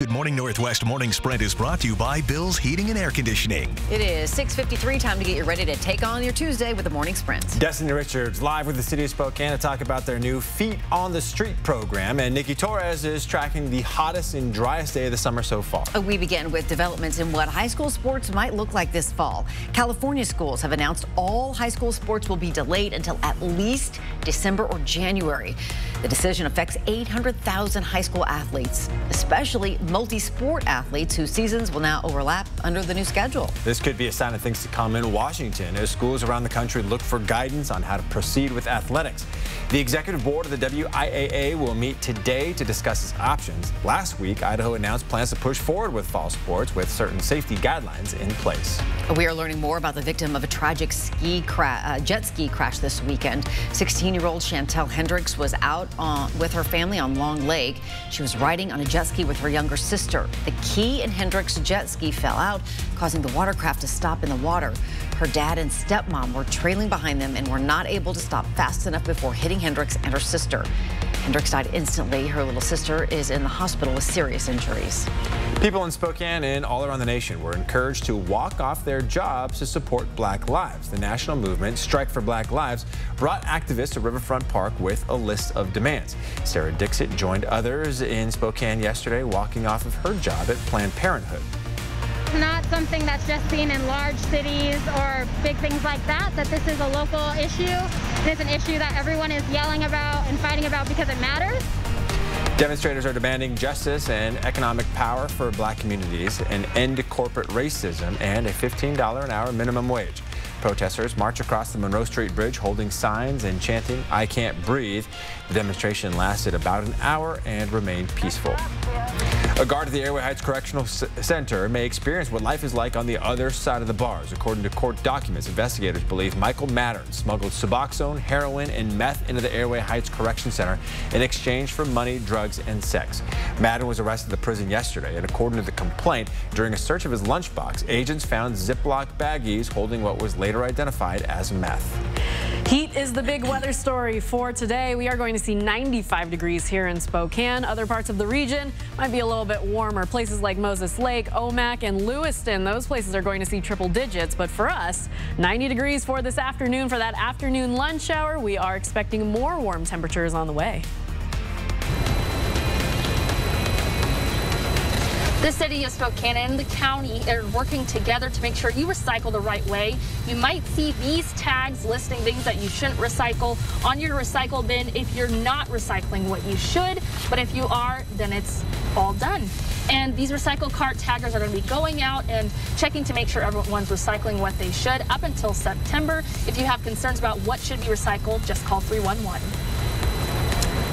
Good morning, Northwest Morning Sprint is brought to you by Bill's Heating and Air Conditioning. It is 6.53, time to get you ready to take on your Tuesday with the Morning Sprint. Destiny Richards live with the City of Spokane to talk about their new Feet on the Street program. And Nikki Torres is tracking the hottest and driest day of the summer so far. Uh, we begin with developments in what high school sports might look like this fall. California schools have announced all high school sports will be delayed until at least December or January. The decision affects 800,000 high school athletes, especially multi-sport athletes whose seasons will now overlap under the new schedule. This could be a sign of things to come in Washington as schools around the country look for guidance on how to proceed with athletics. The executive board of the WIAA will meet today to discuss its options. Last week, Idaho announced plans to push forward with fall sports with certain safety guidelines in place. We are learning more about the victim of a tragic ski uh, jet ski crash this weekend. 16-year-old Chantel Hendricks was out on, with her family on Long Lake. She was riding on a jet ski with her younger sister. The key in Hendricks' jet ski fell out, causing the watercraft to stop in the water. Her dad and stepmom were trailing behind them and were not able to stop fast enough before hitting Hendricks and her sister. Hendricks died instantly. Her little sister is in the hospital with serious injuries. People in Spokane and all around the nation were encouraged to walk off their jobs to support Black Lives. The national movement, Strike for Black Lives, brought activists to Riverfront Park with a list of demands. Sarah Dixit joined others in Spokane yesterday walking off of her job at Planned Parenthood something that's just seen in large cities or big things like that, that this is a local issue. It's an issue that everyone is yelling about and fighting about because it matters. Demonstrators are demanding justice and economic power for black communities, an end to corporate racism, and a $15 an hour minimum wage. Protesters march across the Monroe Street Bridge holding signs and chanting, I can't breathe. The demonstration lasted about an hour and remained peaceful. A guard at the Airway Heights Correctional Center may experience what life is like on the other side of the bars. According to court documents, investigators believe Michael Mattern smuggled Suboxone, heroin, and meth into the Airway Heights Correction Center in exchange for money, drugs, and sex. Mattern was arrested at the prison yesterday, and according to the complaint, during a search of his lunchbox, agents found Ziploc baggies holding what was later identified as meth. Heat is the big weather story for today. We are going to see 95 degrees here in Spokane. Other parts of the region might be a little bit warmer. Places like Moses Lake, Omak, and Lewiston, those places are going to see triple digits. But for us, 90 degrees for this afternoon. For that afternoon lunch hour, we are expecting more warm temperatures on the way. The city of Spokane and the county are working together to make sure you recycle the right way. You might see these tags listing things that you shouldn't recycle on your recycle bin if you're not recycling what you should. But if you are, then it's all done. And these recycle cart taggers are going to be going out and checking to make sure everyone's recycling what they should up until September. If you have concerns about what should be recycled, just call 311.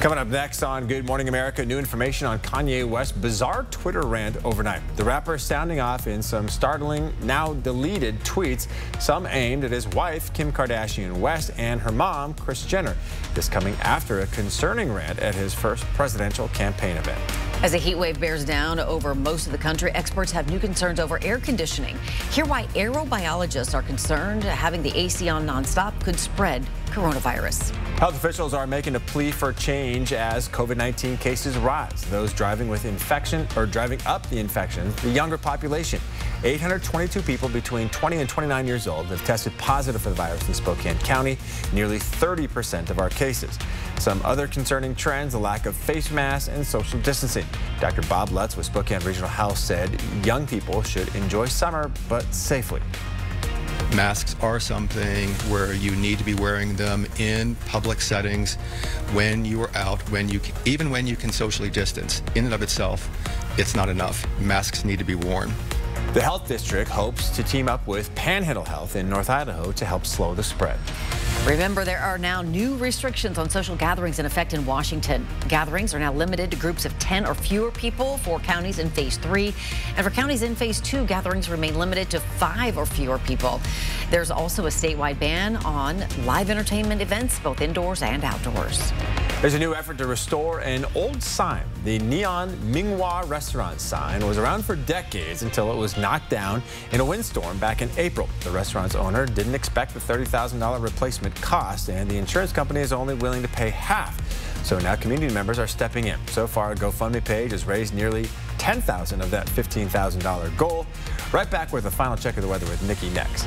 Coming up next on Good Morning America, new information on Kanye West's bizarre Twitter rant overnight. The rapper sounding off in some startling, now deleted tweets, some aimed at his wife, Kim Kardashian West, and her mom, Kris Jenner. This coming after a concerning rant at his first presidential campaign event. As a heat wave bears down over most of the country, experts have new concerns over air conditioning. Hear why aerobiologists are concerned having the AC on nonstop could spread coronavirus. Health officials are making a plea for change as COVID-19 cases rise. Those driving with infection or driving up the infection, the younger population. 822 people between 20 and 29 years old have tested positive for the virus in Spokane County, nearly 30% of our cases. Some other concerning trends, the lack of face masks and social distancing. Dr. Bob Lutz with Spokane Regional Health said young people should enjoy summer, but safely. Masks are something where you need to be wearing them in public settings when you are out, when you even when you can socially distance. In and of itself, it's not enough. Masks need to be worn. The health district hopes to team up with Panhandle Health in North Idaho to help slow the spread. Remember, there are now new restrictions on social gatherings in effect in Washington. Gatherings are now limited to groups of 10 or fewer people for counties in phase three. And for counties in phase two, gatherings remain limited to five or fewer people. There's also a statewide ban on live entertainment events, both indoors and outdoors. There's a new effort to restore an old sign. The neon Ming Wah restaurant sign was around for decades until it was knocked down in a windstorm back in April. The restaurant's owner didn't expect the $30,000 replacement cost, and the insurance company is only willing to pay half. So now community members are stepping in. So far, GoFundMe page has raised nearly 10,000 of that $15,000 goal. Right back with a final check of the weather with Nikki next.